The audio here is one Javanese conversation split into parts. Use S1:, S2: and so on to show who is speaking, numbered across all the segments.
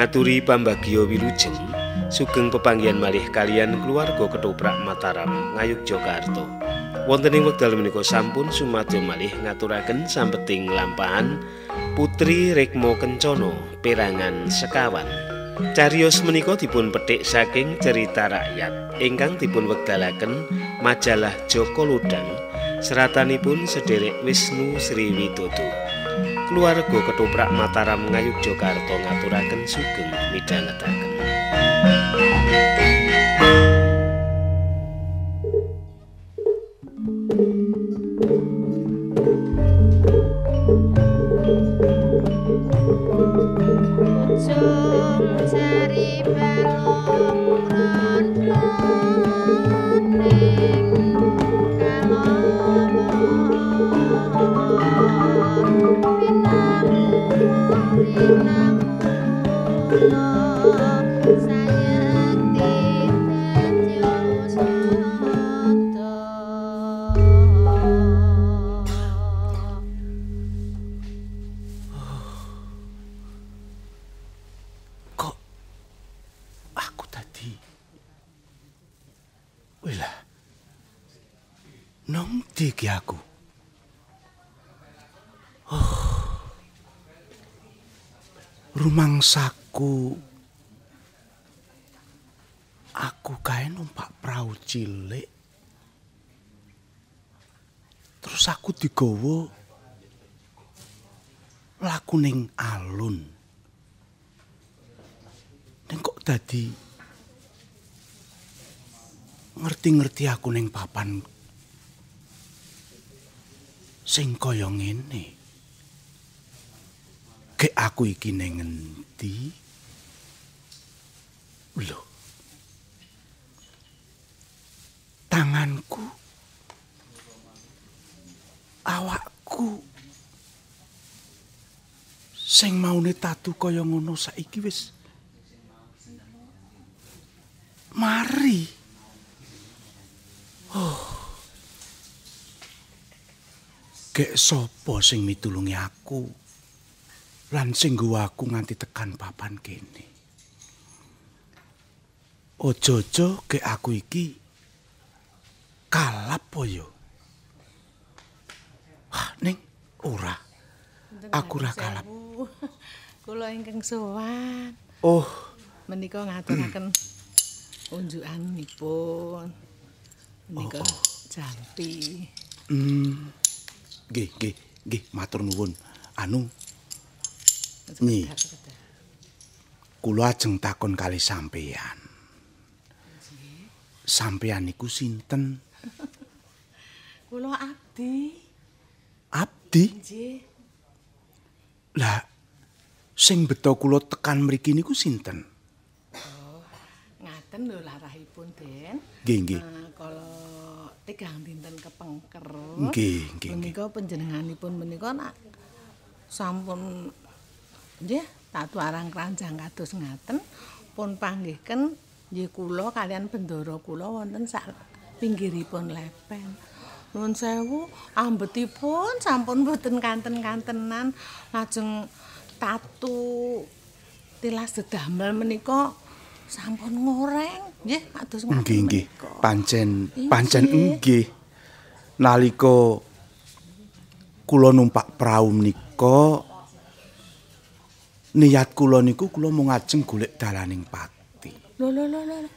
S1: Ngaturi pambagio wilujeng sugeng pepanggihan malih kalian keluarga ketoprak Mataram ngayuk Jakarta. Wonten ing wekdal menika sampun sumadyo malih ngaturaken sampeting lampahan Putri Rekmo Kencana perangan sekawan. Carios menika dipun petik saking cerita rakyat ingkang dipun wekdalaken majalah Joko Ludang seratanipun sederek Wisnu Sriwidodo. Keluarga ketoprak Mataram ngayuk Jakarta ngaturaken sugeng midhangetaken.
S2: Rumangsaku. Aku kae numpak perahu cilik. Terus aku digawa laku ning alun. Ning kok dadi ngerti-ngerti aku ning papan sing kaya ngene. Gek aku iki ning ngendi? Lho. Tanganku awakku sing maune tatu kaya ngono saiki wis Mari. Oh. Gek sapa sing mitulungi aku? Lan sing aku nganti tekan papan kene. Ojo-ojo gek aku iki kalap po yo. Wah, ning ora. Aku ora kalap.
S3: Kula ingkang sowan
S2: Oh,
S3: menika ngaturaken unjukanipun. Menika
S2: Oh,
S3: jampi.
S2: hmm. Nggih, nggih, nggih, matur nuwun. Anu, Nyi. Kula ajeng takon kali sampeyan. Sampeyan niku sinten?
S3: Kula abdi.
S2: Abdi?
S3: Nggih.
S2: Lah sing beto kula tekan mriki niku sinten?
S3: Ngaten lho larahipun, Den.
S2: Nggih, nggih.
S3: Eh, Kala tigang dinten kepengker.
S2: Nggih, nggih.
S3: Menika panjenenganipun menika nak sampun nggih tatu arang kranjang kados ngaten pun panggihken nggih kula kalian bendara kula wonten sak pinggiripun lepen. Nuwun sewu, ambetipun sampun boten kanten-kantenan lajeng tatu tilas dedamel menika sampun ngoreng nggih kados.
S2: Nggih, nggih. Pancen pancen nggih. Nalika kula numpak prau menika niat kula niku kula mung ajeng golek dalaning pati.
S3: Lho lho lho lho.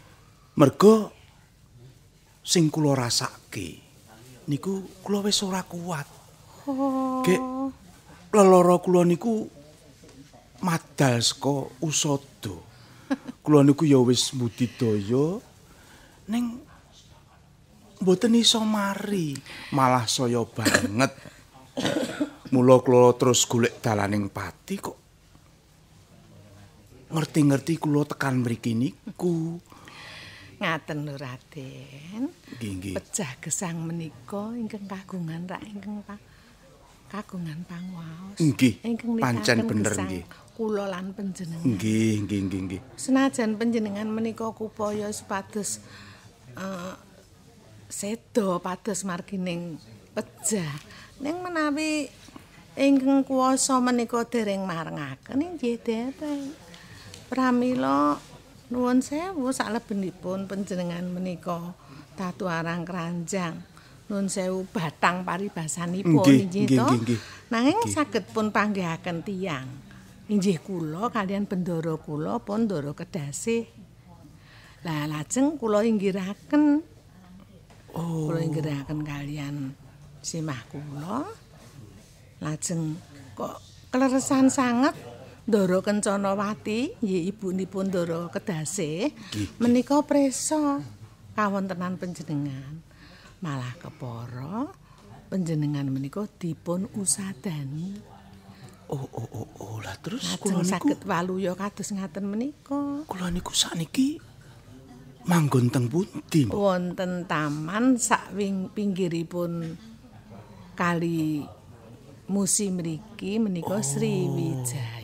S2: Merga sing kula rasake niku kula wis ora kuat.
S3: Oh.
S2: Gek lelara kula niku madal saka usada. Kula niku ya wis budidaya ning mboten iso mari, malah saya banget. Mula kula terus golek dalaning pati kok ngerti-ngerti kula tekan mriki niku.
S3: Ngaten lho Raden.
S2: Nggih, nggih.
S3: Pecah gesang menika ingkang kagungan rak ingkang pa, kagungan pangwaos.
S2: Nggih, pancen bener, nggih.
S3: Kula lan panjenengan.
S2: Nggih, nggih, nggih, nggih.
S3: Senajan panjenengan menika kupaya supados eh sedo pados margining pejah. Ning menawi ingkang kuwasa menika dereng marengaken inggih dereng. Pramila nuwun sewu saklebenipun panjenengan menika tatu arang keranjang. Nuwun sewu batang paribasanipun
S2: Nggih,
S3: inggih to. Nanging saged pun panggihaken tiyang. Inggih kula kalian bendoro kula pun ndoro kedasih. Lah lajeng kula inggiraken. Oh. Kula inggiraken kalian simah kula. Lajeng kok kleresan sanget Ndara Kencanawati, nggih ibunipun Ndara Kedasih, menika presa kawontenan panjenengan. Malah kepara panjenengan menika dipun usadani.
S2: Oh oh oh oh lah terus kula niku
S3: saged waluya kados ngaten menika.
S2: kula niku sakniki manggon teng pundi, Mbok?
S3: Wonten taman sak pinggiripun kali musim mriki menika Sriwijaya.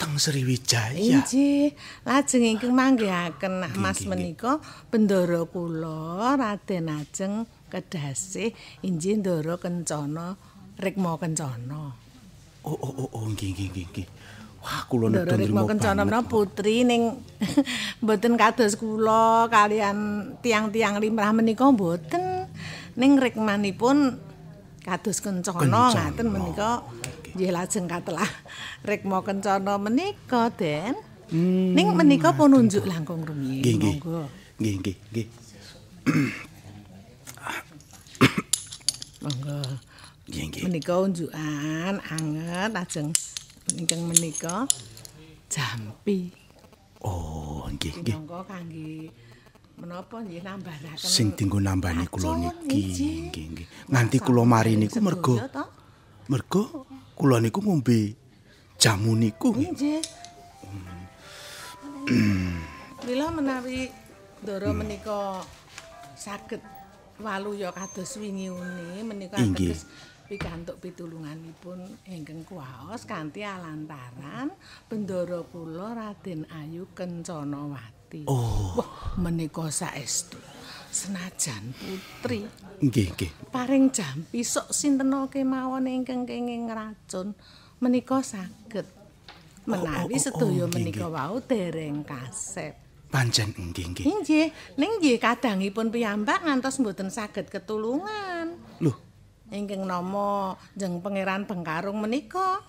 S2: Teng Sriwijaya.
S3: Inggih, lajeng ingkang manggihaken Mas menika bendara kula Raden Ajeng Kedasih injih Ndara Kencana Rikma Kencana.
S2: Oh oh oh oh nggih nggih nggih. Wah, kula nedha
S3: Rikma Kencana menika putri ning mboten kados kula kalian tiang-tiang limrah menika mboten. Ning rikmanipun kados Kencana. ngaten menika nggih lajeng katelah Rikma Kencana menika Den. Ning menika pun unjuk langkung rumiyin.
S2: Nggih nggih. Nggih nggih nggih.
S3: Monggo.
S2: Nggih nggih.
S3: Menika unjukan anget lajeng ingkang menika jampi.
S2: Oh, nggih nggih.
S3: Monggo kangge menapa nggih nambaraken
S2: Sing dinggo nambani kula niki. Nggih nggih. Nganti kula mari niku mergo? Mergo kula niku ngombe jamu niku. nggih.
S3: Mila menawi Ndara menika saged waluya kados wingi uni menika ateges pikantuk pitulunganipun ingkang kuwaos kanthi alantaran bendara kula Raden Ayu Kencanawati.
S2: Oh.
S3: Wah, menika saestu. Senajan putri
S2: Nggih nggih.
S3: paring jampi sok sinten kemawon ingkang kenging ngracun menika saged
S2: oh,
S3: menawi
S2: oh,
S3: sedaya
S2: nggih,
S3: menika
S2: nggih.
S3: wau dereng kasep.
S2: Pancen nggih nggih.
S3: Inggih, ning nggih kadangipun piyambak ngantos mboten saged ketulungan.
S2: Loh,
S3: Ingkang nama Jeng Pangeran Bengkarung menika.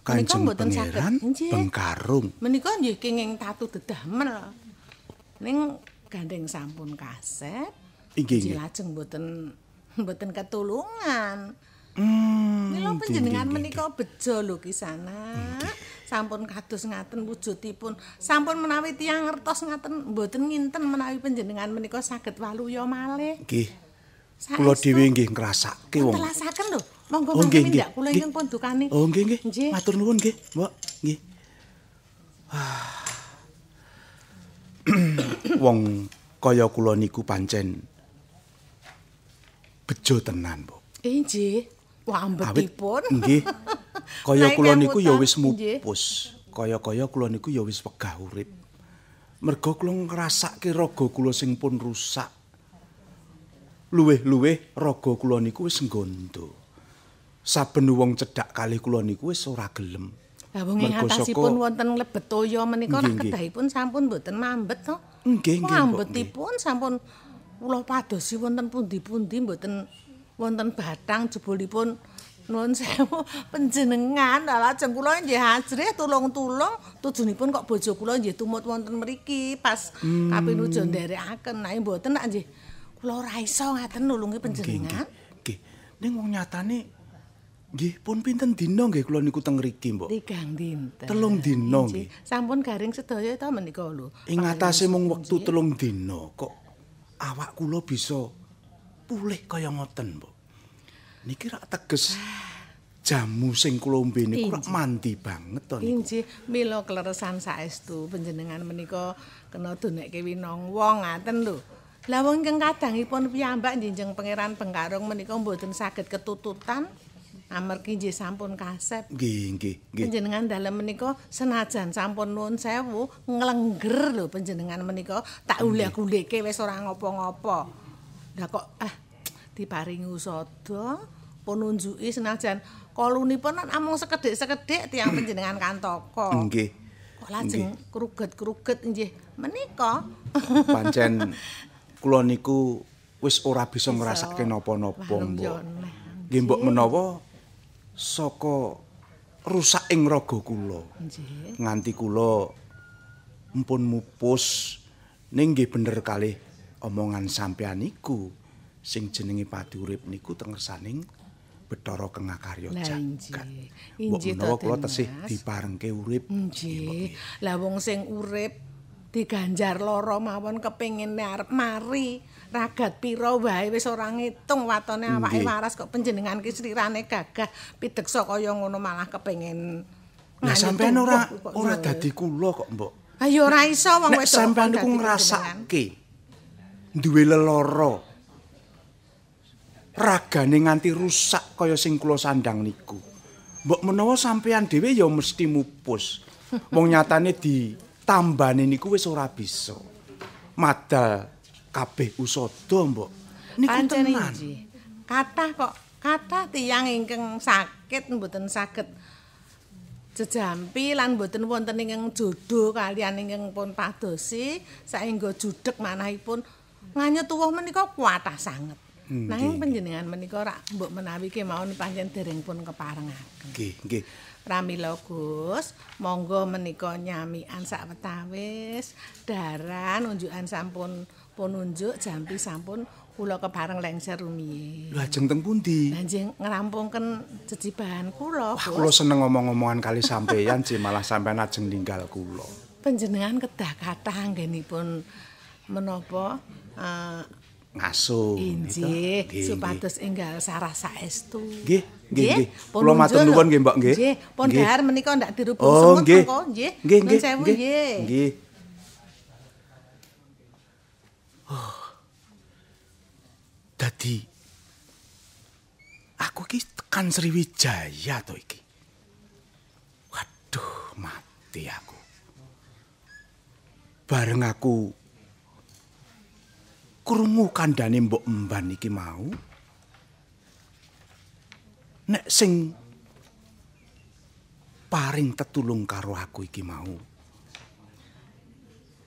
S2: Kanjeng
S3: mboten saged.
S2: Bengkarung.
S3: Menika nggih kenging tatu dedamel. Ning gandeng sampun kasep.
S2: Inggih
S3: Inggih
S2: nggih.
S3: lajeng mboten mboten ketulungan.
S2: Hmm.
S3: Mila
S2: nggih,
S3: panjenengan menika bejo lho kisana. Sampun kados ngaten wujudipun. Sampun menawi tiyang ngertos ngaten mboten nginten menawi panjenengan menika saged waluya malih.
S2: Nggih. Kula dhewe nggih ngrasake wong.
S3: Telasaken lho. Monggo
S2: Oh, nggih,
S3: kula ingkang pun dukani.
S2: Oh nggih. Nggih. Matur nuwun nggih, Mbok. Nggih. Ah. Wong kaya kula niku pancen bejo tenan, Mbok.
S3: Inggih. Wah ambetipun.
S2: nggih. Kaya kula niku ya wis
S3: nggih.
S2: mupus. Kaya-kaya kula niku ya wis wegah urip. Merga kula ngrasake raga kula sing pun rusak. Luwih-luwih raga kula niku wis nggondo. Saben wong cedhak kalih kula niku wis ora gelem.
S3: Lah wong ing
S2: Mergo
S3: atasipun wonten lebet toya menika
S2: Nggih,
S3: nak
S2: nggih.
S3: kedahipun sampun mboten mambet to.
S2: Nggih, nggih,
S3: Wah,
S2: Mbok,
S3: ambetipun sampun kula padosi wonten pundi-pundi mboten wonten batang jebulipun nuwun sewu panjenengan lajeng kula nggih ajrih tulung-tulung tujunipun kok bojo kula nggih tumut wonten mriki pas
S2: Hmm.
S3: kapinuju nderekaken nah mboten nak nggih kula ora iso ngaten nulungi panjenengan
S2: Nggih. Ning wong nyatane nggih pun pinten dina nggih kula niku teng mriki, Mbok.
S3: tigang dinten
S2: Telung dina nggih.
S3: sampun garing sedaya ta menika lho
S2: Ing atase mung wektu telung dina kok awak kula bisa pulih kaya ngoten, Mbok. Niki rak teges jamu sing kula ombe niku rak mandi banget to niku.
S3: Inggih, mila kleresan saestu panjenengan menika kena donekke winong wong ngaten lho. Lah wong ingkang kadangipun piyambak njinjeng Pangeran Bengkarung menika mboten saged ketututan amargi nggih sampun kasep.
S2: Nggih, nggih, nggih.
S3: Panjenengan dalem menika senajan sampun nuwun sewu nglengger lho panjenengan menika tak ulek-uleke wis ora ngopo-ngopo. Lah kok ah diparingi usada pun nunjuki senajan kolunipun namung sekedhik-sekedhik tiyang panjenengan kantoko.
S2: Nggih.
S3: Kok lajeng kruget-kruget nggih menika.
S2: Pancen kula niku wis ora bisa ngrasake napa-napa, Mbok. Nggih mbok menawa saka rusak ing raga kula. Nganti kula mpun mupus ning nggih bener kalih omongan sampeyan niku sing jenenge pati urip niku tengersaning Bathara Kengakarya jagat.
S3: inggih.
S2: Mbok menawa kula tesih diparengke urip.
S3: Nggih. Lah wong sing urip diganjar lara mawon kepengine arep mari. Ragat pira wae wis ora ngitung watone awake waras kok panjenengan ki srirane gagah pideksa kaya ngono malah kepengin
S2: Lah
S3: nganu
S2: sampeyan ora ora dadi kula kok, Mbok.
S3: Ayo ora iso wong
S2: sampeyan
S3: kok
S2: niku ngrasake duwe lelara. Ragane nganti rusak kaya sing kula sandang niku. Mbok menawa sampeyan dhewe ya mesti mupus. Wong nyatane ditambani niku wis ora bisa. Madal kabeh usada, Mbok. Niku tenan.
S3: Kathah kok kathah tiyang ingkang sakit mboten saged jejampi lan mboten wonten ingkang jodoh kalian ingkang pun padosi saengga judhek manahipun nganyut tuwuh menika kuatah sanget. Nanging panjenengan menika rak mbok menawi kemawon pancen dereng pun keparengaken.
S2: Nggih, nggih.
S3: Pramila Gus, monggo menika nyamikan sawetawis, daran unjukan sampun pun unjuk jampi sampun kula kepareng lengser rumiyin.
S2: Lha ajeng teng pundi?
S3: Lanjeng ngerampungken jejibahan kula,
S2: Wah, kula seneng ngomong-ngomongan kali sampeyan sih malah sampeyan ajeng ninggal kula.
S3: Panjenengan kedah kathah anggenipun menapa eh,
S2: Ngasuh.
S3: injih
S2: Nggih,
S3: supados enggal sarah saestu.
S2: Nggih, nggih, nggih. Kula matur nuwun nggih, Mbok, nggih.
S3: Nggih, dahar menika ndak dirubung
S2: Oh,
S3: semut mengko, nggih.
S2: Nggih, nggih. Nggih. Oh. Dadi aku ki tekan Sriwijaya to iki. Waduh, mati aku. Bareng aku krungu kandhane Mbok Emban iki mau. Nek sing paring tetulung karo aku iki mau.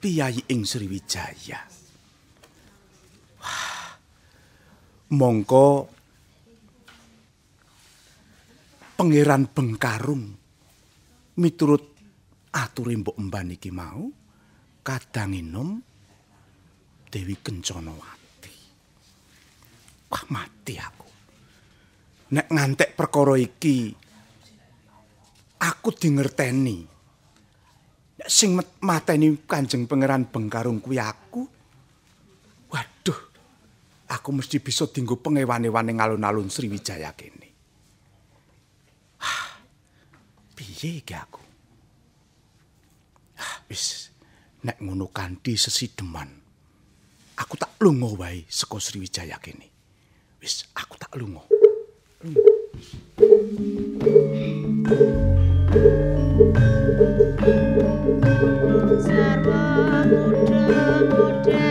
S2: Piyayi ing Sriwijaya. Wah. Mongko Pangeran Bengkarung miturut ature Mbok Emban iki mau kadang enom Dewi Kencanawati. Wah mati aku. Nek ngantek perkara iki aku dingerteni. Nek sing mateni Kanjeng Pangeran Bengkarung kuwi aku. Aku mesti bisa dinggo pengewan-ewan ing alun-alun Sriwijaya kene. Ah, Piye iki aku? Ah, wis nek ngono kanthi sesideman. Aku tak lunga wae saka Sriwijaya kene. Wis aku tak lunga.
S4: Sarwa muda muda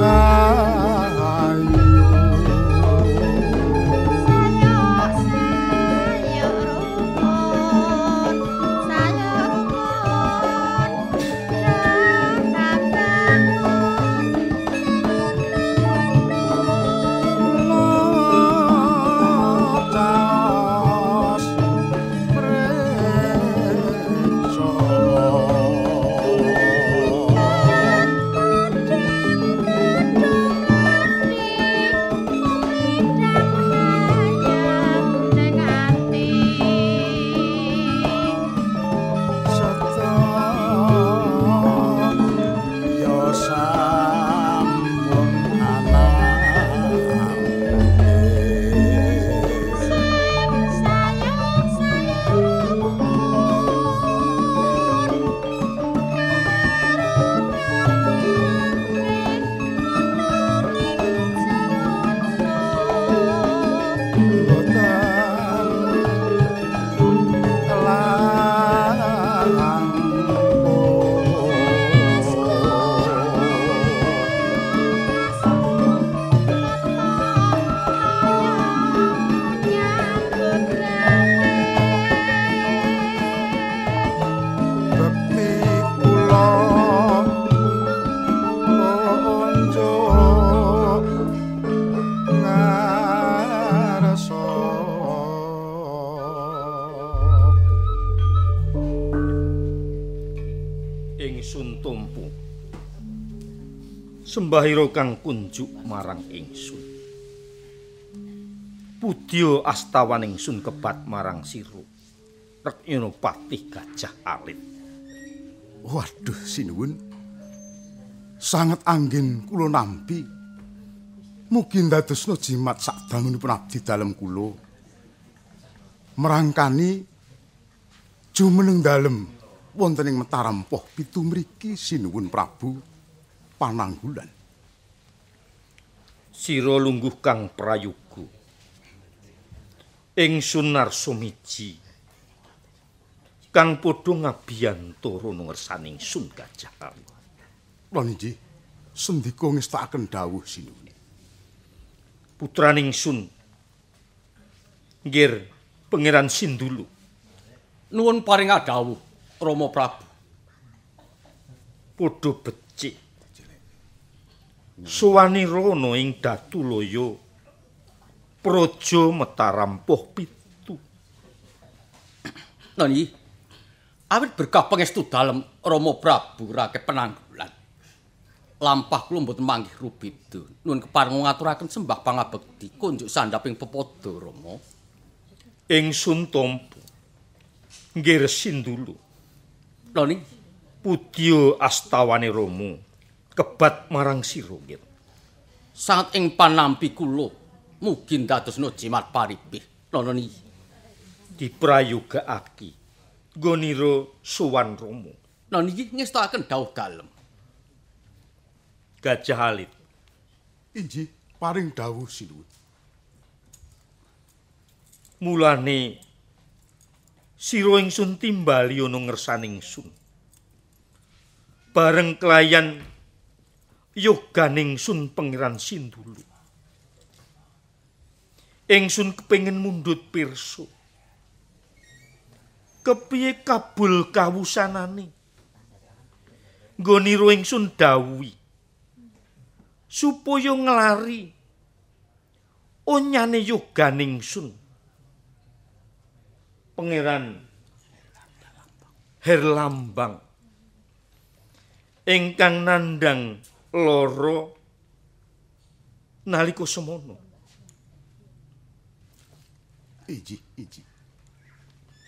S4: rahayu
S5: Sembahira kang kunjuk marang ingsun. Pudya astawan ingsun kebat marang sira. Reknyana patih gajah alit.
S6: Waduh, sinuwun. Sangat anggen kula nampi. Mugi ndadosna jimat sakdangunipun abdi dalem kula. Merangkani jumeneng dalem wonten ing Mataram Poh pitu mriki sinuwun Prabu Pananggulan.
S5: Sira lungguh kang prayoga. Ingsun Narsumiji kang padha ngabiyantara ngersaning Sun Gajah
S6: inggih sendika ngestakaken dawuh sinuwun.
S5: Putraning Sun Nggir Pangeran Sindulu
S7: Nuwun paring dawuh Rama Prabu.
S5: padha becik. Suwanira ana ing Datulaya Praja Mataram Poh pitu.
S7: Nani awit berkah pangestu dalem Rama Prabu rakyat penanggulan. Lampah kula mboten manggih rubidu. Nuwun keparing ngaturaken sembah pangabekti kunjuk sandhaping pepodo Rama.
S5: Ingsun tampa. Nggir Sindulu.
S7: Nani
S5: Pudya astawane Rama kebat marang sira nggir.
S7: sangat ing panampi kula mugi ndadosna jimat paribih. Nani
S5: diprayogakake nggonira sowan Rama.
S7: nani ngestakaken dawuh dalem.
S5: Gajah Alit
S6: Inggih paring dawuh sinuwun.
S5: mulane sira ingsun timbali ana ngersaning sun. Bareng kelayan yoganing sun pangeran Sindulu. Ingsun kepengin mundhut pirsa. Kepiye kabul kawusanane? Nggonira ingsun dawuhi supaya nglari onyane yoganing sun. Pangeran Herlambang ingkang nandhang lara nalika semono.
S6: Iji, iji.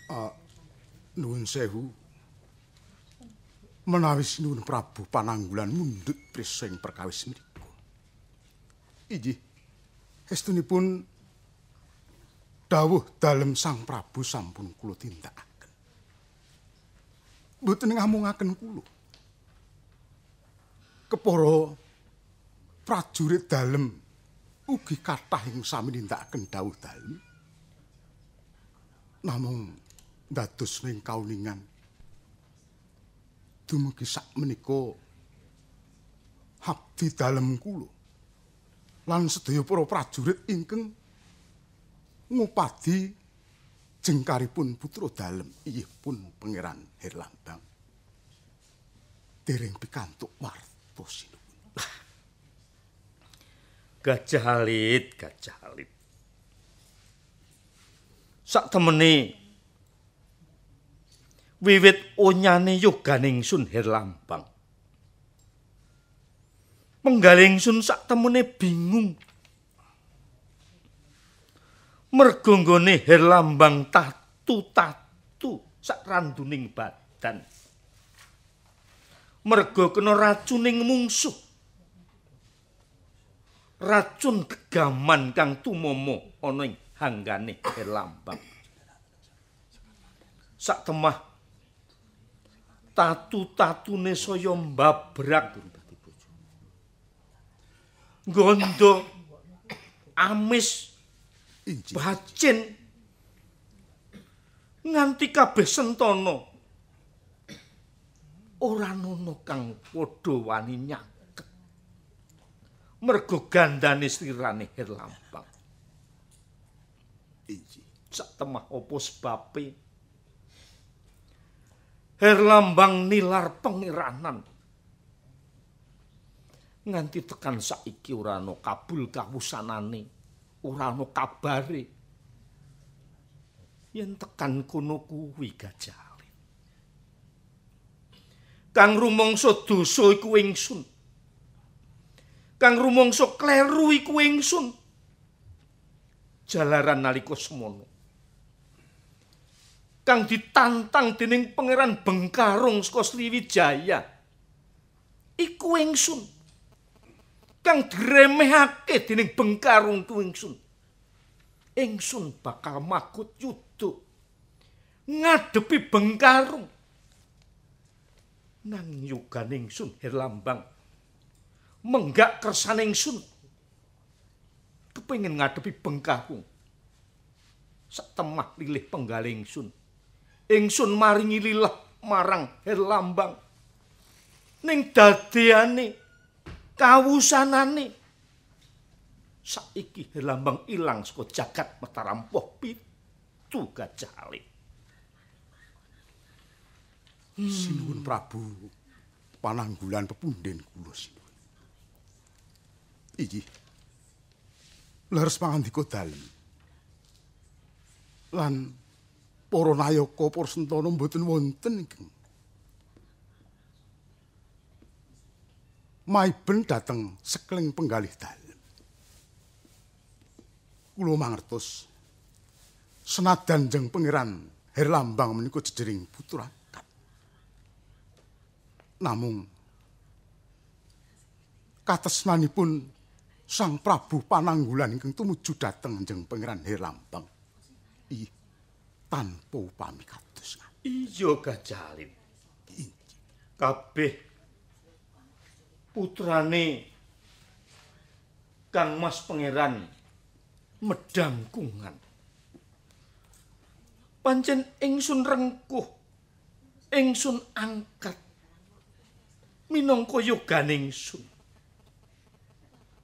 S6: Ah, nuwun sewu. Menawi sinuwun Prabu Pananggulan mundhut prisa ing perkawis menika. Iji. Estunipun dawuh dalem Sang Prabu sampun kula tindakaken. Mboten ngamungaken kula. Kepara prajurit dalem ugi kathah ing sami nindakaken dawuh dalem. namung dados ning kauningan. Dumugi sak menika abdi dalem kula lan sedaya para prajurit ingkang ngupadi jengkaripun putra dalem. Inggih pun pangeran Herlambang dereng pikantuk warta sinuwun
S5: Gajah Alit, Gajah Alit. Sak temene wiwit onyane yoganing Sun Herlambang. Penggaling Sun sak temene bingung. Mergo nggone Herlambang tatu-tatu sak randuning badan. Mergo kena racuning mungsuh. racun gegaman kang tumomo ana ing hanggane Herlambang. Sak temah tatu-tatune saya mbabrak Gondo amis bacin nganti kabeh sentana ora ana kang padha wani nyaket mergo gandane slirane Herlambang
S6: inggih
S5: sak temah apa sebabe? Herlambang nilar pengiranan. Nganti tekan saiki ora ana kabul kawusanane ora ana kabare. Yen tekan kono kuwi gajah kang rumangsa dosa iku ingsun kang rumangsa kleru iku ingsun. Jalaran nalika semono. Kang ditantang dening Pangeran Bengkarung saka Sriwijaya. Iku ingsun. Kang diremehake dening Bengkarung ku ingsun. Ingsun bakal makut yudha ngadepi Bengkarung. Nang yogan ingsun Herlambang menggak kersane ingsun kepengin ngadepi Bengkarung. Satemah lilih penggal ingsun. Ingsun maringi lilah marang Herlambang. Ning dadeane kawusanane saiki Herlambang ilang saka jagat Mataram Poh pitu gajah alit.
S2: Sinuwun Prabu pananggulan pepunden kula sinuwun. Iki leres pangandika dalem. Lan para nayaka para sentana mboten wonten ingkang maiben dateng sekling penggalih dalem. Kula mangertos senadan jeng pangeran Herlambang menika jejering putra namung katesnanipun Sang Prabu Pananggulan ingkang tumuju dhateng Kanjeng Pangeran Herlambang. Ih, tanpa upami kados.
S5: Iya gajalin. Kabeh putrane Kang Mas Pangeran medangkungan. Pancen ingsun rengkuh, ingsun angkat minangka yoganing sun.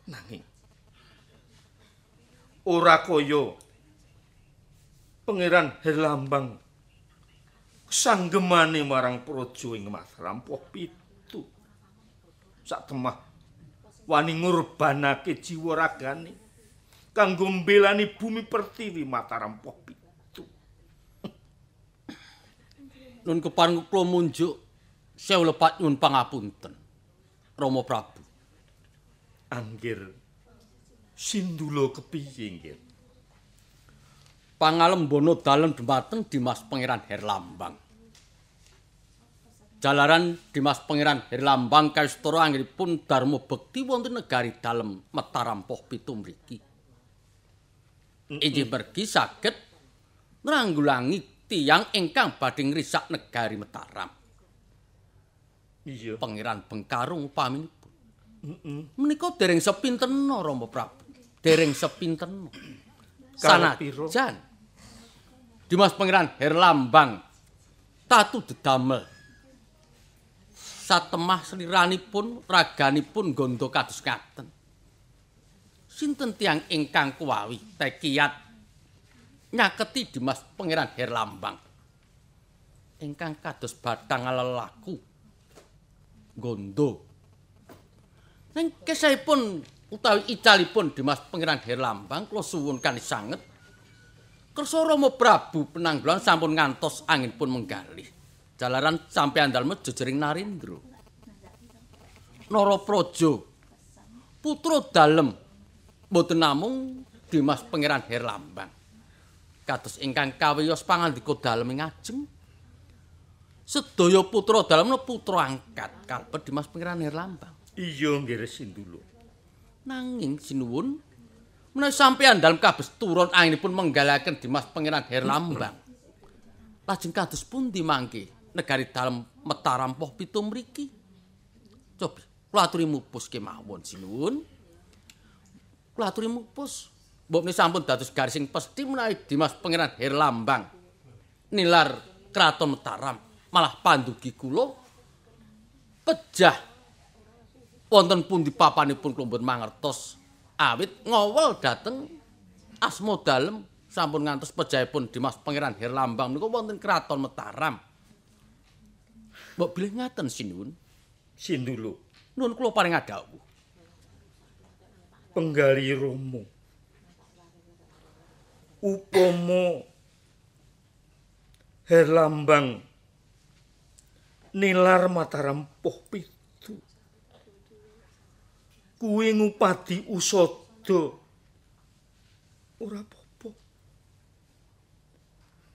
S5: Nanging ora kaya Pangeran Herlambang sanggemane marang praja ing Mataram Poh pitu. Satemah wani ngurbanake jiwa ragane kanggo mbelani bumi pertiwi Mataram Poh pitu.
S7: Nun kepareng kula munjuk sewu lepat nyun pangapunten. Rama Prabu.
S5: Anggir Sindula kepiye nggih?
S7: Pangalembono dalem dumateng Dimas Pangeran Herlambang. Jalaran Dimas Pangeran Herlambang kaistara anggenipun Darma Bekti wonten negari dalem Mataram Poh pitu mriki. Inggih mergi saged nranggulangi tiyang ingkang badhe ngrisak negari Mataram.
S5: Iya.
S7: Pangeran Bengkarung upaminipun. Menika dereng sepintena Rama Prabu. Dereng sepintena.
S5: Kalih pira?
S7: Sanajan Dimas Pangeran Herlambang tatu dedamel satemah seliranipun raganipun gondo kados ngaten. Sinten tiang ingkang kuwawi tekiat nyaketi Dimas Pangeran Herlambang ingkang kados batang lelaku gondo. Neng kesahipun utawi icalipun Dimas Pangeran Herlambang kula suwun kani sanget Kersa Rama Prabu Penanggulan sampun ngantos angin pun menggalih. Jalaran sampeyan dalem jejering Narendra. Narapraja putra dalem boten namung Dimas Pangeran Herlambang. Kados ingkang kawiyos pangandika dalem ing ajeng. Sedaya putra dalem putra angkat kalebet Dimas Pangeran Herlambang.
S5: Iya nggih Sindula.
S7: Nanging sinuwun menawi sampeyan dalem kabeh turun anginipun menggalaken Dimas Pangeran Herlambang. Lajeng kados pundi mangke negari dalem Mataram Poh pitu mriki? Coba kula aturi mupus kemawon sinuwun. Kula aturi mupus. Mbok sampun dados garis sing pesthi menawi Dimas Pangeran Herlambang nilar kraton Mataram malah pandugi kula pejah wonten pundi papanipun kula mboten mangertos awit ngowel dateng asma dalem sampun ngantos pejahipun Dimas Pangeran Herlambang menika wonten kraton Mataram. Mbok bilih ngaten sinuwun.
S5: Sindula.
S7: Nuwun kula paring adhawuh.
S5: penggali Romo. Upama Herlambang nilar Mataram Poh pitu. kuwi ngupadi usada. Ora apa-apa.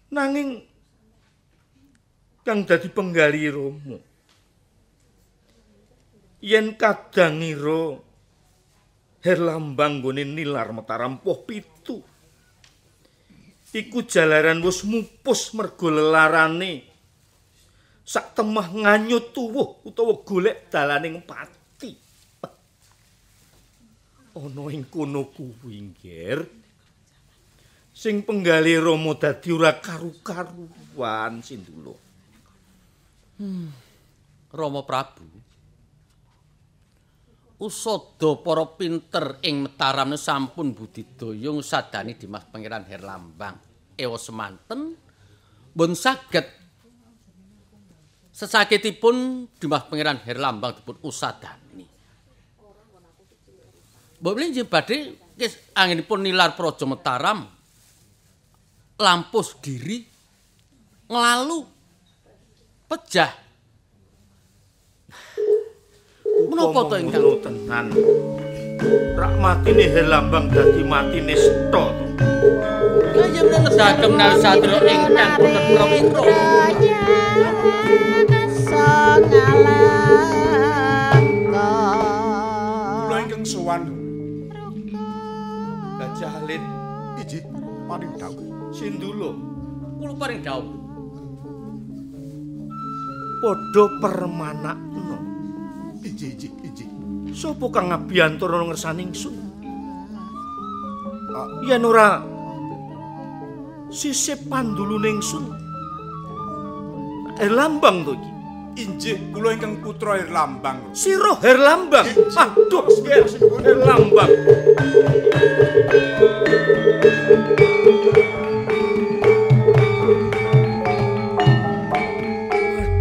S5: Nanging kang dadi penggali Rama. Yen kadangira Herlambang gone nilar Mataram Poh pitu. Iku jalaran wis mupus mergo lelarane. Sak temah nganyut tuwuh utawa golek dalaning pati. Ana ing kono kuwi, Nger. Sing penggali Rama dadi ora karu-karuan Sindula.
S7: Rama Prabu. Usada para pinter ing Mataram sampun budidaya ngusadani Dimas Pangeran Herlambang. Ewa semanten pun saged sesakitipun Dimas Pangeran Herlambang dipun usadani. Mbok mlinjih badhe kis anginipun nilar Praja Mataram lampus diri nglalu pejah Menapa to ingkang
S5: tenan? Rak matine Herlambang dadi matine Sto.
S7: kaya nedahaken menawi satria ingkang boten prawira.
S2: Kula ingkang sowan
S5: Gajah Alit
S2: iji paring dawuh.
S5: Sindula
S7: Kula paring dawuh.
S5: padha permanakna.
S2: Iji iji iji.
S5: Sopo kang ngabiyantara ngersani ingsun? Yen ora sisip pandulune ingsun. Herlambang to iki.
S2: Injih kula ingkang putra Herlambang.
S5: Sira Herlambang. Aduh, Ger, Herlambang.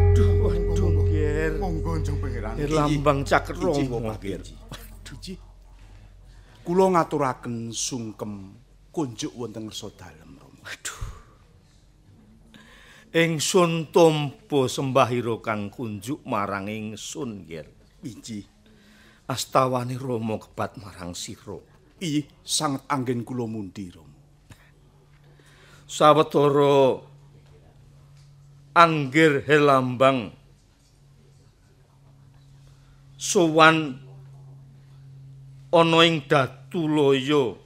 S5: Aduh, aduh, Ger.
S2: Monggo njeng pangeran.
S5: Herlambang caket romo, Ger.
S2: Iji. Iji. Kula ngaturaken sungkem kunjuk wonten ngersa dalem Rama.
S5: Aduh. Ingsun tampa sembahira kang kunjuk marang ingsun, Ger.
S2: Iji.
S5: Astawane Rama kebat marang sira.
S2: Iyi sanget anggen kula mundi Rama.
S5: Sawetara Anggir Helambang sowan ana ing Datulaya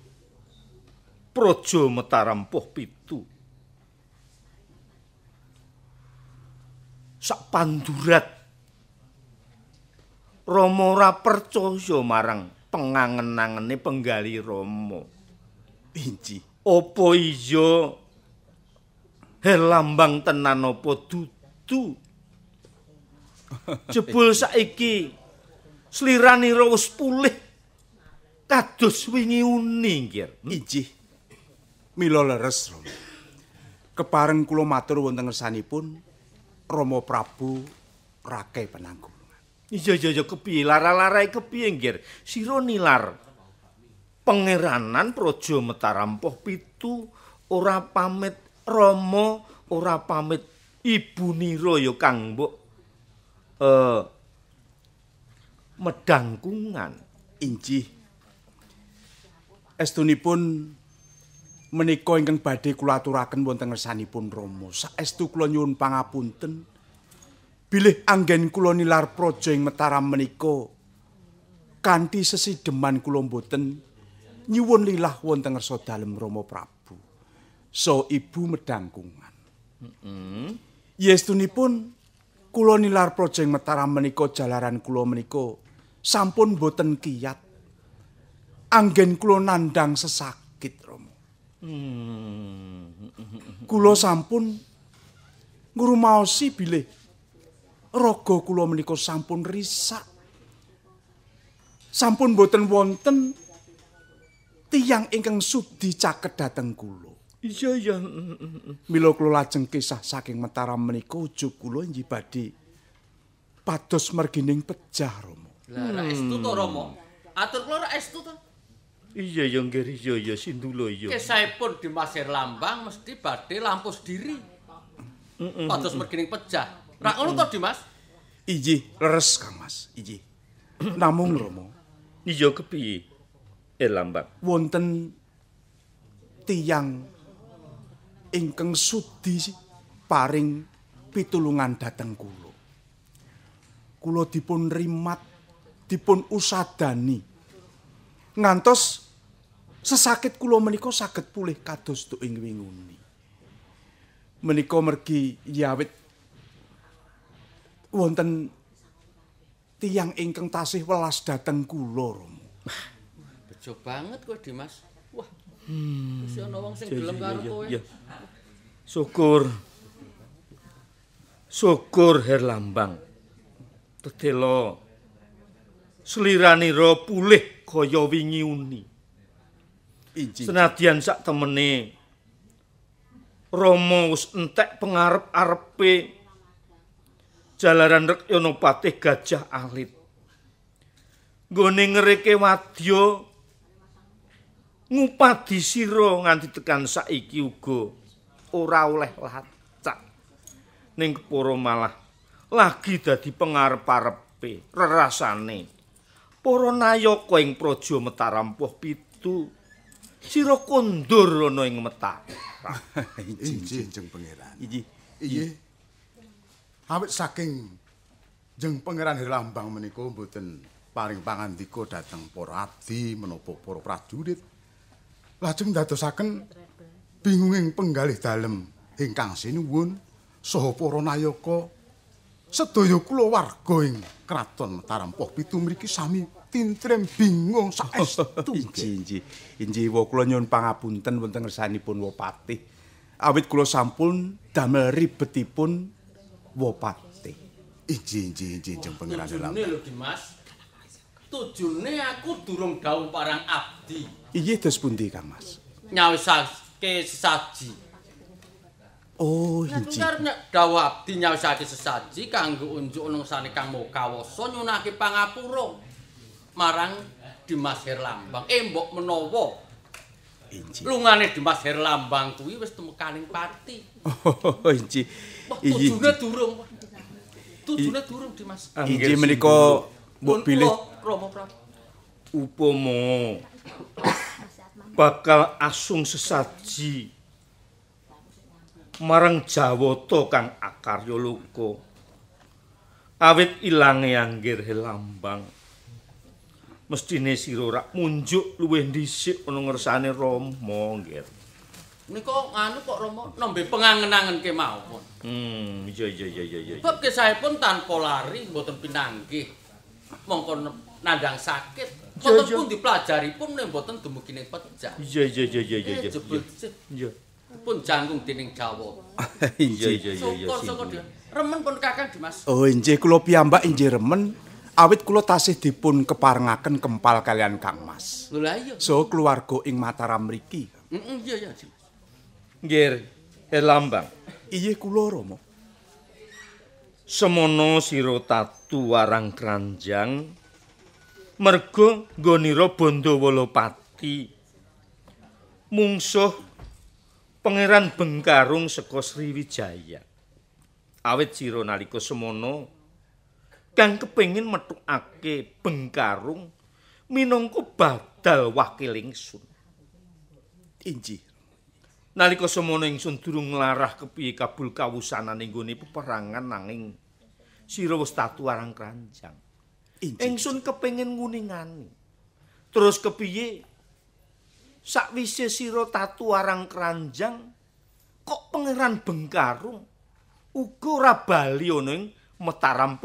S5: Praja Mataram Poh Pitu. Sak pandurat Rama ora percaya marang pengangen-angene penggali Rama.
S2: Inji.
S5: Apa iya Herlambang tenan apa dudu? Jebul saiki sliranira wis pulih kados wingi uni, Nggir.
S2: Iji. Mila leres Rama. Kepareng kula matur wonten ngersanipun Rama Prabu Rakai Penanggungan.
S5: Iya iya iya kepiye lara-larae kepiye, Nggir? Sira nilar Pangeranan Praja Mataram Poh Pitu ora pamit Rama, ora pamit Ibu Nira ya Kang Mbok eh medangkungan.
S2: Inji. Estunipun menika ingkang badhe kula aturaken wonten ngersanipun Rama. Saestu kula nyuwun pangapunten bilih anggen kula nilar praja ing Mataram menika kanthi sesideman kula boten nyuwun lilah wonten ngersa dalem Rama Prabu. So ibu medangkungan. Yestunipun kula nilar praja ing Mataram menika jalaran kula menika sampun boten kiyat. Anggen kula nandang sesakit Rama. Kula sampun ngrumaosi bilih raga kula menika sampun risak. Sampun boten wonten tiyang ingkang sudi caket dhateng kula.
S5: Iya iya.
S2: Mila kula lajeng kisah saking Mataram menika ujug kula inggih badhe pados mergining pejah Rama.
S7: Lah ra estu to Rama. Atur kula ra estu to.
S5: Iya ya nggih iya ya Sindula iya.
S7: Kisahipun Dimas Herlambang mesti badhe lampus diri. Pados mergining pejah. Ra ngono to Dimas?
S2: Iji, leres Kang Mas, iji. Namung Rama,
S5: Iya kepiye? Eh lambang.
S2: wonten tiyang ingkang sudi paring pitulungan dhateng kula. Kula dipun rimat, dipun usadani. Ngantos sesakit kula menika saged pulih kados ing winguni. Menika mergi yawit wonten tiyang ingkang tasih welas dhateng kula, Rama.
S7: Bejo banget kowe Dimas. Wah. Wis ana wong sing gelem karo kowe.
S5: Syukur. Syukur Herlambang. Tetela sliranira pulih kaya wingi uni. Senadyan sak temene Rama wis entek pengarep-arepe jalaran Rekyono Patih Gajah Alit. Nggone ngereke wadya ngupadi sira nganti tekan saiki uga ora oleh lacak. Ning kepara malah lagi dadi pengarep-arepe rerasane. Para nayaka ing praja Mataram Puh Pitu sira kondur ana ing Mataram.
S6: Injih jeng pangeran.
S2: Inji.
S6: Iye. Awit saking jeng pangeran Hirlambang menika mboten paring pangandika dhateng para abdi menapa para prajurit. Lajeng dadosaken bingunging penggalih dalem ingkang sinuwun saha para nayaka sedaya kula warga ing kraton Mataram Poh Pitu mriki sami tintrem bingung saestu.
S2: Inji, inji. Inji wa kula nyuwun pangapunten wonten ngersanipun Wapatih. Awit kula sampun damel ribetipun Wapatih.
S6: Injih injih injih jeng pangeran
S7: Tujune
S6: Hirlambang.
S7: lho Dimas. Tujune aku durung dawuh parang abdi.
S2: Iye dos pundi, Kang Mas?
S7: Nyawisake sesaji.
S2: Oh,
S7: Nek
S2: inji.
S7: arep nek dawuh abdi nyawisake sesaji kanggo unjuk nungsane Kang Mokawasa nyunake pangapura marang Dimas Herlambang. Eh mbok menawa
S2: Inji.
S7: lungane Dimas Herlambang kuwi wis temekaning pati.
S2: Oh, inji.
S7: Wah,
S2: Iye.
S7: tujune durung. Tujune durung Dimas.
S2: Inji menika mbok pilih
S7: Rama Prabu.
S5: upama bakal asung sesaji marang Jawata kang akarya luka awit ilange anggir helambang mestine sira ora munjuk luwih dhisik ana ngersane Rama nggir
S7: Nika nganu kok Rama nembe pengangen-angen kemawon.
S5: hmm iya iya iya iya iya
S7: Bab kisahipun tanpa lari mboten pinanggih. Mongko nandang sakit. Mboten pun dipelajari pun ning mboten dumugi ning pejah.
S5: iya iya iya iya iya
S7: Eh,
S5: iya
S7: pun janggung dening Jawa.
S5: iya iya iya iya
S7: Syukur-syukur. Remen pun Kakang Dimas.
S2: Oh, inji kula piyambak inji remen. Awit kula tasih dipun keparengaken kempal kalian Kang Mas.
S7: Lho lah iya.
S2: So keluarga ing Mataram mriki.
S7: Heeh iya iya
S5: nggir helambang
S2: Iye kula Rama.
S5: Semono sira tatu warang kranjang merga nggonira Bandawalapati mungsuh Pangeran Bengkarung saka Sriwijaya. Awit sira nalika semono kang kepengin metukake Bengkarung minangka badal wakil ingsun.
S2: Inji.
S5: Nalika semono ingsun durung nglarah kepiye kabul kawusanan ing gone peperangan nanging sira wis tatu arang kranjang. Ingsun kepengin nguningani. Terus kepiye? Sakwise sira tatu arang kranjang kok pangeran Bengkarung uga ora bali ana ing Mataram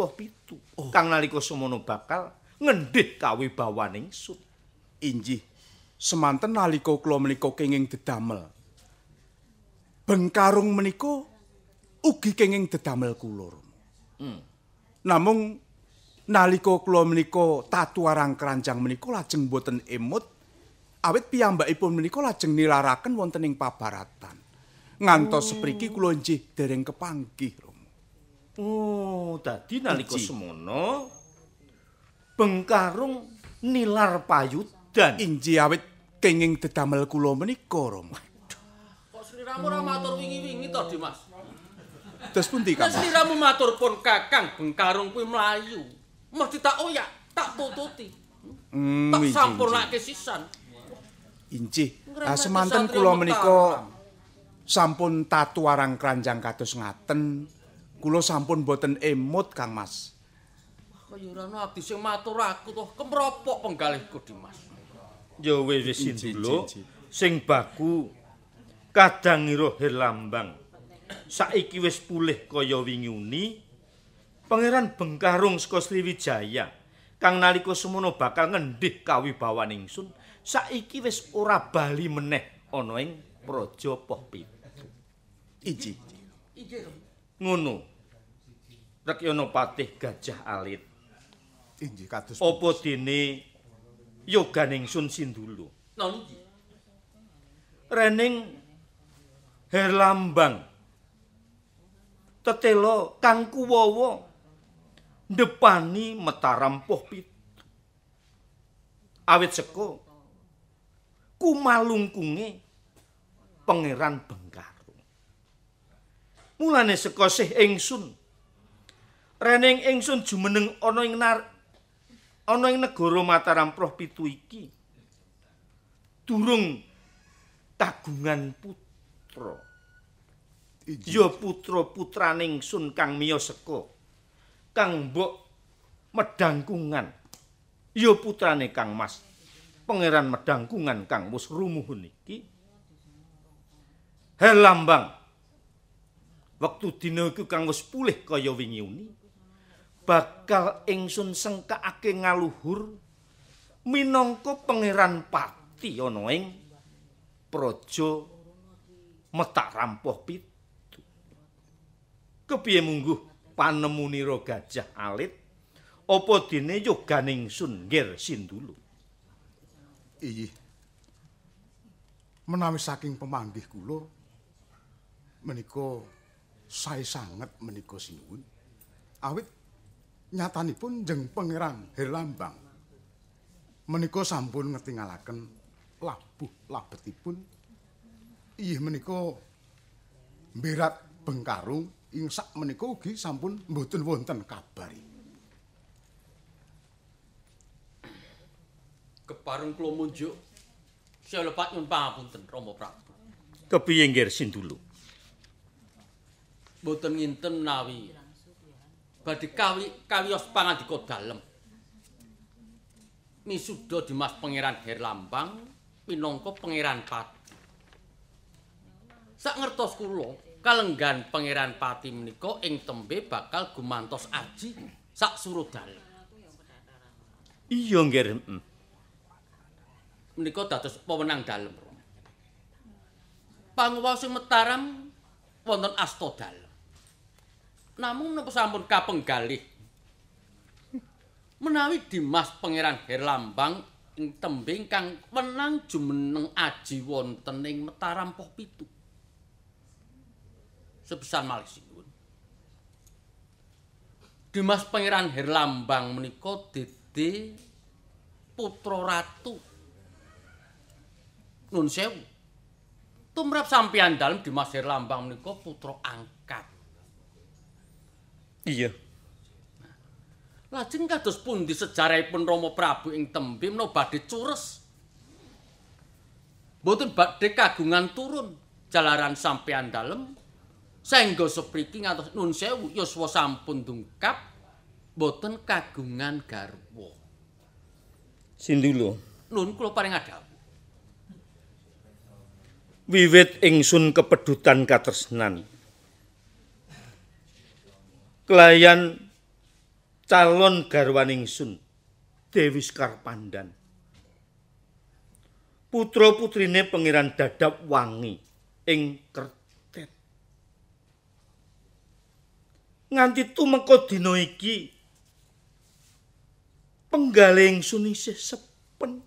S5: Poh Pitu. Kang nalika semono bakal ngendhih kawibawan ingsun.
S2: Inji. Semanten nalika kula menika kenging dedamel. Bengkarung menika ugi kenging dedamel kula. Rama. Namung nalika kula menika tatu arang keranjang menika lajeng boten emut awit piyambakipun menika lajeng nilaraken wonten ing pabaratan. Ngantos sepriki kula injih dereng kepanggih.
S5: Oh, dadi nalika semono Bengkarung nilar payudan.
S2: Inji awit kenging dedamel kula menika Rama.
S7: Kok sliramu ora matur wingi-wingi to Dimas?
S2: Terus pundi Kang?
S7: sliramu matur pun Kakang Bengkarung kuwi mlayu. Mesti tak oyak, tak tututi.
S2: Hmm,
S7: Tak
S2: inji,
S7: sampurnake sisan.
S2: Inci, ah, semanten kula menika sampun tatu arang kranjang kados ngaten. Kula sampun boten emut, Kang Mas.
S7: Kaya ora ana abdi sing matur aku toh kemropok penggalihku Dimas.
S5: Ya wis wis
S2: inji.
S5: sing baku kadang ngira Herlambang. Saiki wis pulih kaya wingi uni. Pangeran Bengkarung saka Sriwijaya kang nalika semono bakal ngendhih kawibawan ingsun saiki wis ora bali meneh ana ing Praja Pohpit.
S2: Inci.
S5: Ngono. Rekyana Patih Gajah Alit.
S6: Inggih kados
S5: Apa dene yoganing Sun Sindulu.
S7: Iki.
S5: Rening Herlambang. Tetelo kang kuwawa ndepani Mataram Pohpit. Awit seko kumalungkunge Pangeran Bengkarung. Mulane seka sih ingsun Rening ingsun jumeneng ana ing nar ana ing negara Mataram Proh pitu iki. Durung kagungan putra. Ya putra putraning Sun kang miya seka kang mbok medangkungan. Ya putrane Kang Mas. Pangeran medangkungan kang wis rumuhun iki. Herlambang. Wektu dina iku kang wis pulih kaya wingi uni. Bakal ingsun sengkaake ngaluhur minangka pangeran pati ana ing praja Mataram Poh Pitu. Kepiye mungguh panemunira gajah alit apa dene yoganing Sun Nger Sindulu.
S6: Iyi. Menawi saking pemanggih kula menika sae sanget menika sinuwun. Awit nyatanipun jeng Pangeran Herlambang menika sampun ngetingalaken labuh labetipun. Iyi menika mberat Bengkarung ing sak menika ugi sampun mboten wonten kabari.
S7: Kepareng kula munjuk. Saya lepat nyuwun pangapunten Rama Prabu.
S5: Kepiye Nger Sindulu?
S7: Mboten nginten menawi badhe kawi kawiyos pangandika dalem. Misuda Dimas Pangeran Herlambang minangka Pangeran Pati. Sak ngertos kula, kalenggan Pangeran Pati menika ing tembe bakal gumantos aji sak suruh dalem.
S5: Iya Nger. mm.
S7: menika dados pewenang dalem. Panguwasa Mataram wonten asta dalem. Namung menapa sampun kapenggalih menawi Dimas Pangeran Herlambang ing tembing kang wenang jumeneng aji wonten ing Mataram Poh Pitu. Sepisan malih sinuwun. Dimas Pangeran Herlambang menika dede putra ratu Nun sewu. Tumrap sampeyan dalem Dimas Herlambang menika putra angkat.
S5: Iya.
S7: Lajeng kados pundi sejarahipun Rama Prabu ing tembe menawa badhe cures. Mboten badhe kagungan turun jalaran sampeyan dalem saengga sepriki ngantos nun sewu yuswa sampun dungkap mboten kagungan garwa.
S5: Sindulu.
S7: Nun kula paring adhawuh.
S5: Wiwit ingsun kepedutan katresnan. Kelayan calon garwaning Sun Dewi Skarpandan. Putra putrine Pangeran Dadap Wangi ing Kertet. Nganti tumeka dina iki penggaling Sun isih sepen.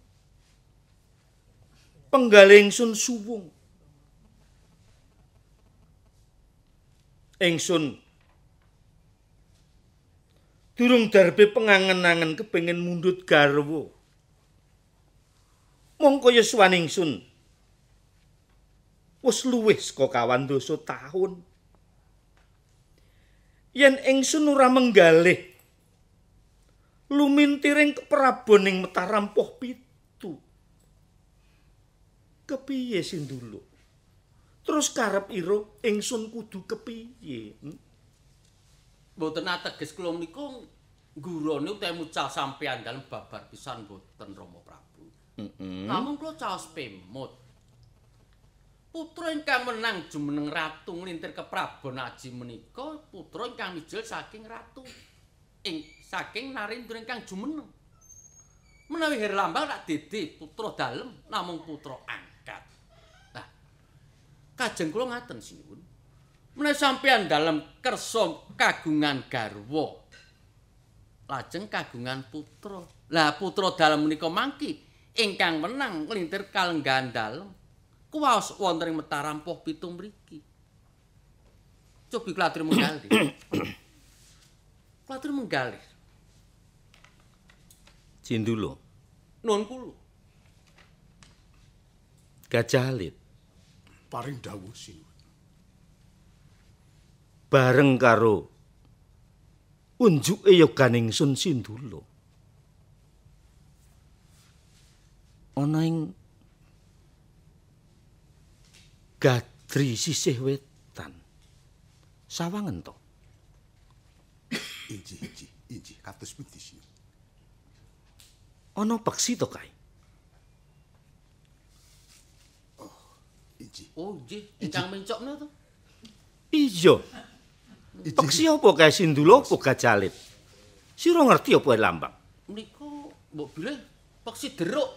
S5: Penggaling Sun suwung. Ingsun durung darbe pengangen-angen kepengin mundhut garwa. Mongko yuswaning sun wis luwih saka kawan dosa taun. Yen ingsun ora menggalih lumintiring keprabon ing Mataram Poh Pitu. Kepiye Sindulu? Terus karep ira ingsun kudu kepiye? Hmm?
S7: Mboten ateges kula menika nggurone utawi mucal sampeyan dalem babar pisan mboten Rama Prabu.
S5: Heeh.
S7: Namung kula caos pemut. Putra ingkang menang jumeneng ratu nglintir ke Prabon Aji menika putra ingkang mijil saking ratu ing saking Narendra ingkang jumeneng. Menawi Herlambang tak dede putra dalem namung putra angkat. Nah, kajeng kula ngaten sinuwun. Menawi sampeyan dalem kersa kagungan garwa lajeng kagungan putra. Lah putra dalem menika mangki ingkang menang nglintir kalenggahan dalem kuwaos wonten ing Mataram Poh Pitung mriki. Cobi klatri menggalih. klatri menggalih.
S5: Sindulu,
S7: Nuwun kula.
S5: Gajah Alit
S6: Paring dawuh sinuwun.
S5: Bareng karo unjuke yoganingsun Sindulu. Ana ing Gadri sisih wetan. Sawangen to.
S6: Injih, injih, injih kados pundi sinuwun.
S5: Ana peksi to kae.
S6: Injih.
S7: Oh nggih, ingkang mencokna to.
S5: Iya. Peksi apa kae Sindulu apa Gajah Alit? Sira ngerti apa lambang?
S7: Menika mbok bilih peksi deruk.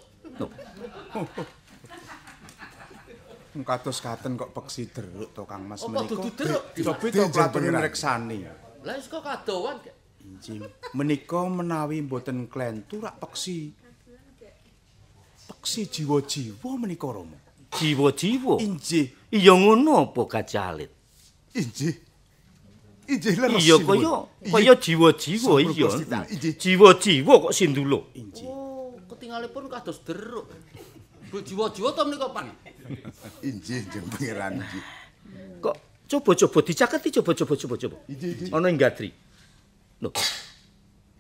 S2: Kados katen kok peksi deruk to Kang Mas
S7: Apa
S2: menika.
S7: dudu deruk?
S2: Cobi
S6: Dinjen
S2: to klatune
S6: pangeran.
S2: ngreksani.
S7: Lah wis kok kadowan Kak.
S2: Injih. Menika menawi mboten klentu rak peksi. Peksi jiwa-jiwa menika Rama.
S5: Jiwa-jiwa.
S2: Injih.
S5: Iya ngono apa Gajah Alit?
S6: Injih. Injih leres.
S5: Iya kaya kaya jiwa-jiwa iya. Jiwa-jiwa kok Sindulu.
S2: Injih.
S7: Oh, ketingalipun kados deruk. Bu jiwa-jiwa to menika pan.
S6: Injih jeng pangeran injih.
S5: Kok coba-coba dicaketi coba-coba coba-coba. Ana ing Gadri. Lho.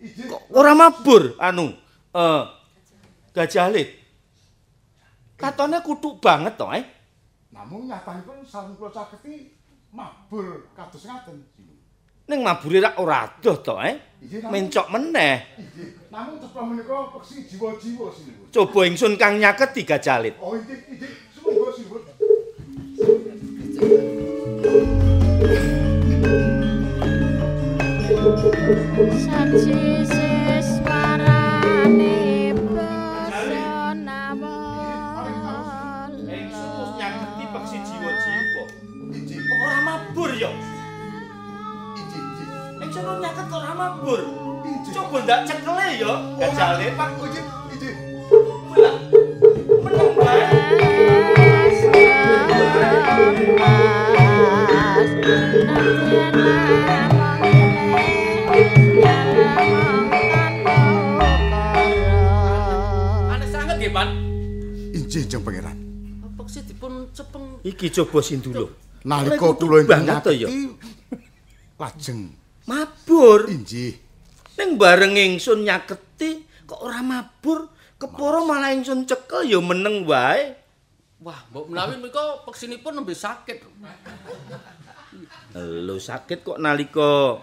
S5: Kok ora mabur anu eh Gajah Alit. Katone kutuk banget to, eh?
S6: Namun nyatanyipun sampun kula caketi mabur kados ngaten.
S5: Ning mabure rak ora adoh to, eh? Mencok meneh.
S6: Injih. Namun tetep menika peksi jiwa-jiwa sinuwun.
S5: Coba ingsun kang nyaketi Gajah Alit.
S6: Oh injih, injih. Sumangga sinuwun.
S4: Saji
S5: ndak cekele ya, Gajah Alit.
S6: Pak, injih, injih.
S5: Lah, meneng bae.
S7: Pan.
S6: Injih jeng pangeran.
S7: Peksi dipun cepeng
S5: Iki coba Sindulu.
S6: Nalika kula ingkang
S5: ya.
S6: nyaketi lajeng
S5: Mabur.
S6: injih.
S5: Ning bareng ingsun nyaketi kok ora mabur, kepara malah ingsun cekel ya meneng wae.
S7: Wah, mbok menawi menika peksinipun nembe sakit.
S5: Lho sakit kok nalika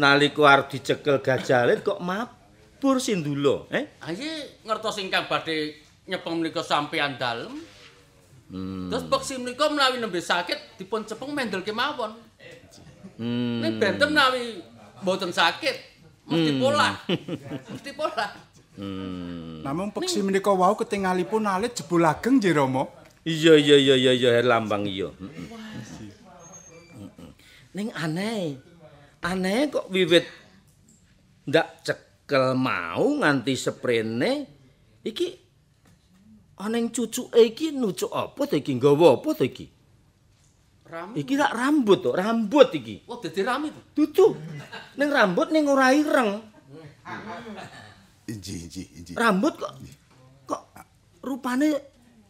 S5: nalika arep dicekel Gajah Alit kok mabur Sindula, eh?
S7: Aye ngertos ingkang badhe nyepeng menika sampeyan dalem. Terus peksi menika menawi nembe sakit dipun cepeng mendel kemawon.
S5: Hmm.
S7: Ning benten menawi mboten sakit mesti pola. mesti pola.
S2: Namung peksi menika wau ketingalipun alit jebul ageng nggih Rama.
S5: Iya iya iya iya iya Herlambang iya. Heeh. Heeh. Ning aneh. Aneh kok wiwit ndak cekel mau nganti seprene iki ana ing cucuke iki nucuk apa to iki nggawa apa to iki?
S7: Rami.
S5: Iki rak rambut to, rambut iki.
S7: Oh, dadi rami to.
S5: Dudu. Ning rambut ning ora ireng.
S6: Injih, injih, injih.
S5: Rambut kok kok rupane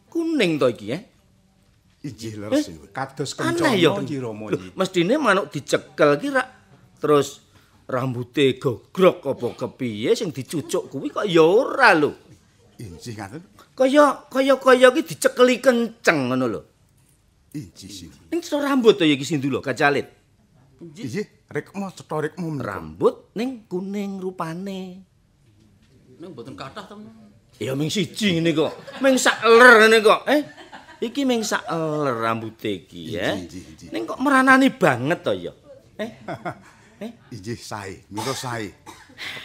S5: kuning to iki, eh?
S6: Injih leres sinuwun.
S2: Kados
S5: ya.
S2: nggih Rama nggih.
S5: mestine manuk dicekel ki rak terus Rambute gogrok apa kepiye sing dicucuk kuwi kok ya ora lho.
S6: Injih ngaten.
S5: Kaya kaya kaya iki dicekeli kenceng ngono lho.
S6: Injih sing.
S5: Ning cetha rambut to ya iki Sindula kacalit.
S6: Injih, rekmo cetha rekmo.
S5: Rambut ning kuning rupane.
S7: Ning mboten kathah temen.
S5: Ya ming siji ngene kok. Ming sak ler ngene kok. Eh, iki ming sak ler rambute iki ya.
S6: Injih, injih, injih.
S5: Ning kok meranani banget to ya. Eh,
S6: Injih sae, mila sae.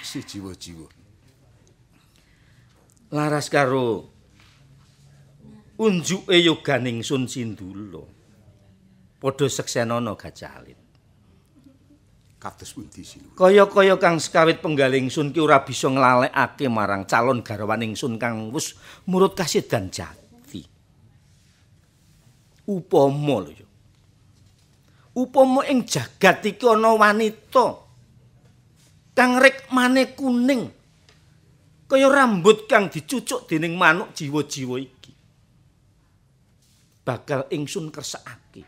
S6: Si jiwa-jiwa.
S5: laras karo unjuke yoganing Sun Sindula. Padha seksenana gacalit.
S6: Kados pundi sinuwun.
S5: Kaya-kaya kang sekawit penggaling Sun ki ora bisa nglalekake marang calon garwaning Sun kang wis murut kasedan jati. Upama lho. Upama ing jagat iki ana wanita kang rekmane kuning kaya rambut kang dicucuk dening manuk jiwa-jiwa iki. Bakal ingsun kersekake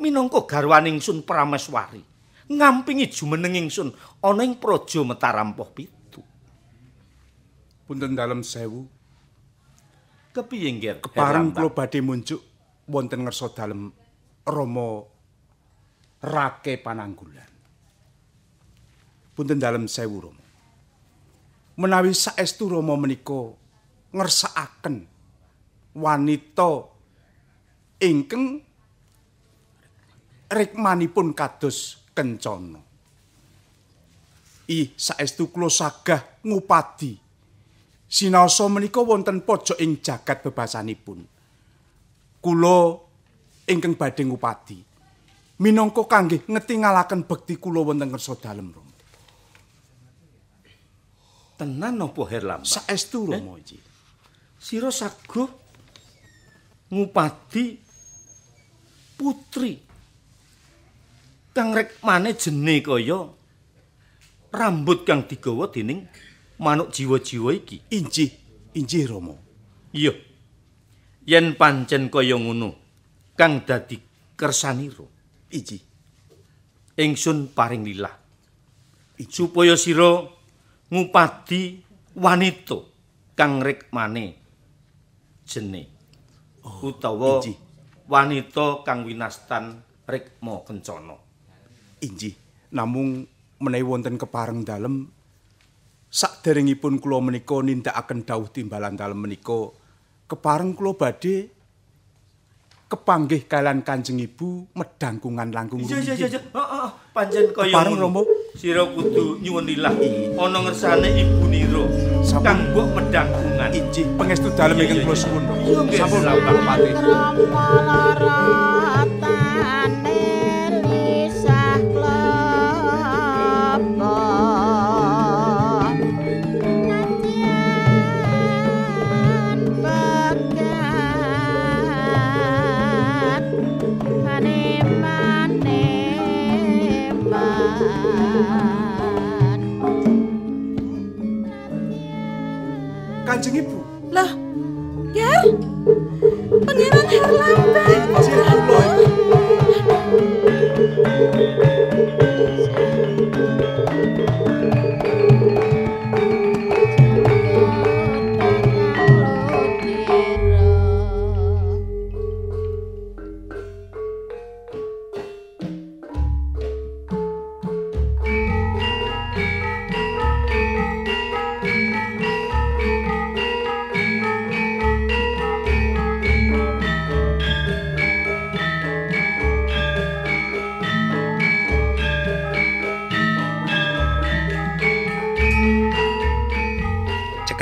S5: minangka garwaning Sun Prameswari. ngampingi jumeneng ingsun ana ing praja Mataram Poh Pitu.
S2: Punten dalem sewu,
S5: Kepiye nggir?
S2: kepareng kula badhe munjuk wonten ngersa dalem Rama Rake Pananggulan. Punten dalem sewu Rama. Menawi saestu Rama menika ngersakaken wanita ingkang rikmanipun kados kencana. Ih, saestu kula sagah ngupadi sinaosa menika wonten pojok ing jagat bebasanipun. Kula ingkang badhe ngupadi minangka kangge ngetingalaken bekti kula wonten ngersa dalem Rama.
S5: Tenan napa Herlambang?
S2: Saestu Rama iki.
S5: Sira saguh ngupadi putri kang rekmane jene kaya rambut kang digawa dening manuk jiwa-jiwa iki.
S2: Injih, injih Rama.
S5: Iya. Yen pancen kaya ngono, kang dadi kersanira,
S2: Injih.
S5: ingsun paring lilah. Supaya sira ngupadi wanita kang rekmane jene. utawa
S2: injih.
S5: Wanita kang winastan rikma kencana.
S2: Injih, namung menawi wonten kepareng dalem saderengipun kula menika nindakaken dawuh timbalan dalem menika kepareng kula badhe kepanggih kalian Kanjeng Ibu medangkungan langkung
S5: Iya iya
S2: rumiyin.
S5: iya, heeh, pancen kaya
S2: Kepareng,
S5: ngono.
S2: Romo.
S5: Sira kudu nyuwun lilah ana ngersane ibunira
S2: Sampun.
S5: Kang mbok
S2: dalem ingkang
S5: iya,
S2: kula
S5: iya.
S2: suwun. Rama.
S5: Iya, nggih,
S2: Sampun
S5: Lambang Pati.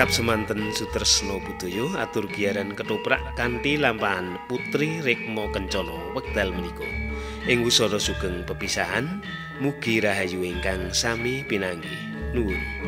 S1: Cekap semanten Sutresno Budaya atur giaran ketoprak kanthi lampahan Putri Rekmo Kencana wekdal menika. Ing wusana sugeng pepisahan, mugi rahayu ingkang sami pinanggih. Nuwun.